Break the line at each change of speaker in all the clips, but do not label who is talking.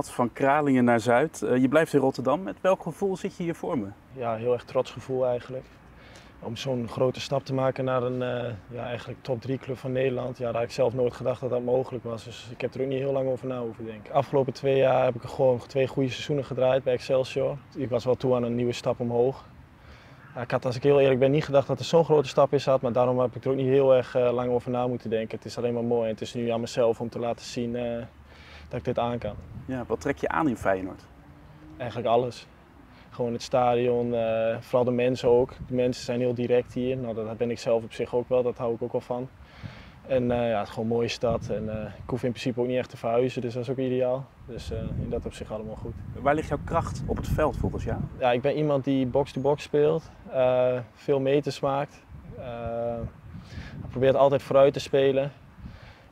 Van Kralingen naar Zuid. Eh, je blijft in Rotterdam. Met welk gevoel zit je hier voor me?
Ja, heel erg trots gevoel eigenlijk. Om zo'n grote stap te maken naar een uh, ja, eigenlijk top 3 club van Nederland. Ja, daar had ik zelf nooit gedacht dat dat mogelijk was. Dus ik heb er ook niet heel lang over na hoeven denken. Afgelopen twee jaar heb ik gewoon twee goede seizoenen gedraaid bij Excelsior. Ik was wel toe aan een nieuwe stap omhoog. Ik had, als ik heel eerlijk ben, niet gedacht dat er zo'n grote stap in zat. Maar daarom heb ik er ook niet heel erg uh, lang over na moeten denken. Het is alleen maar mooi en het is nu aan mezelf om te laten zien dat ik dit aan kan.
Ja, wat trek je aan in Feyenoord?
Eigenlijk alles. Gewoon het stadion, uh, vooral de mensen ook. De mensen zijn heel direct hier. Nou, dat ben ik zelf op zich ook wel, dat hou ik ook wel van. En uh, ja, het is gewoon een mooie stad en uh, ik hoef in principe ook niet echt te verhuizen, dus dat is ook ideaal. Dus uh, in dat op zich allemaal goed.
Waar ligt jouw kracht op het veld volgens jou?
Ja, ik ben iemand die box-to-box -box speelt, veel meters maakt. probeert altijd vooruit te spelen.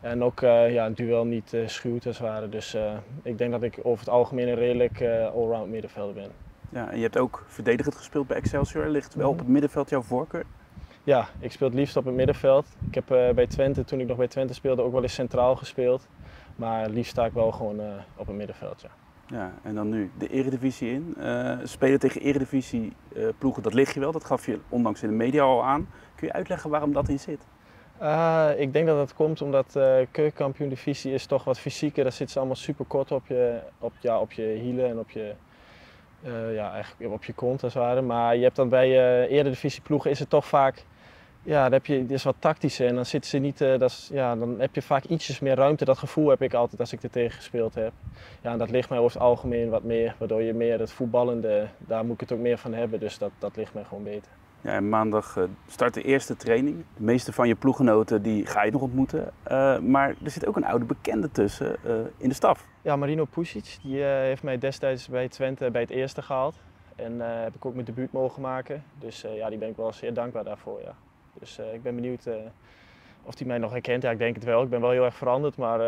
En ook ja, een duel niet schuwt als het ware. Dus ik denk dat ik over het algemeen een redelijk allround middenvelder ben.
Ja, en je hebt ook verdedigend gespeeld bij Excelsior. Ligt wel op het middenveld jouw voorkeur?
Ja, ik speel het liefst op het middenveld. Ik heb uh, bij Twente, toen ik nog bij Twente speelde, ook wel eens centraal gespeeld. Maar liefst sta ik wel gewoon uh, op het middenveld. Ja.
ja, en dan nu de Eredivisie in. Uh, spelen tegen Eredivisie ploegen, dat lig je wel. Dat gaf je ondanks in de media al aan. Kun je uitleggen waarom dat in zit?
Ik denk dat dat komt omdat uh, keukenkampioen divisie is toch wat fysieker. Daar zitten ze allemaal super kort op je, op, ja, op je hielen en op je, uh, ja, eigenlijk op je kont als ware. Maar je hebt dan bij uh, eredivisie ploegen is het toch vaak, ja, dan heb je, is wat tactischer en dan zitten ze niet, dat is, ja, dan heb je vaak ietsjes meer ruimte. Dat gevoel heb ik altijd als ik er tegen gespeeld heb. Ja, en dat ligt mij over het algemeen wat meer, waardoor je meer het voetballende, daar moet ik het ook meer van hebben. Dus dat, dat ligt mij gewoon beter.
Ja, en maandag uh, start de eerste training. De meeste van je ploeggenoten die ga je nog ontmoeten. Uh, maar er zit ook een oude bekende tussen uh, in de staf.
Ja, Marino Pusic. Die heeft mij destijds bij Twente bij het eerste gehaald. En heb ik ook mijn debuut mogen maken. Dus ja, die ben ik wel zeer dankbaar daarvoor. Ja. Dus ik ben benieuwd of hij mij nog herkent. Ja, ik denk het wel. Ik ben wel heel erg veranderd. Maar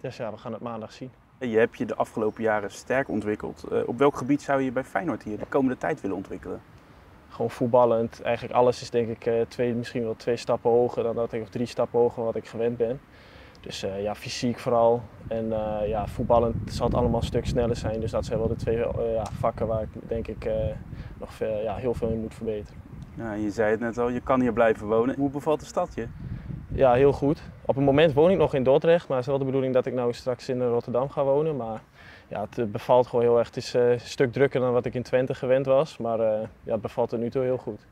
dus, ja, we gaan het maandag zien.
Je hebt je de afgelopen jaren sterk ontwikkeld. op welk gebied zou je bij Feyenoord hier de komende tijd willen ontwikkelen?
Gewoon voetballend. Eigenlijk alles is denk ik twee, misschien wel twee stappen hoger dan dat ik, of drie stappen hoger wat ik gewend ben. Dus uh, ja, fysiek vooral. En uh, ja, voetballend zal het allemaal een stuk sneller zijn. Dus dat zijn wel de twee ja, vakken waar ik denk ik nog veel, ja, heel veel in moet verbeteren.
Ja, je zei het net al, je kan hier blijven wonen. Hoe bevalt de stad je?
Ja, heel goed. Op het moment woon ik nog in Dordrecht, maar het is wel de bedoeling dat ik nou straks in Rotterdam ga wonen. Maar ja, het bevalt gewoon heel erg. Het is uh, een stuk drukker dan wat ik in Twente gewend was, maar uh, ja, het bevalt er nu toe heel goed.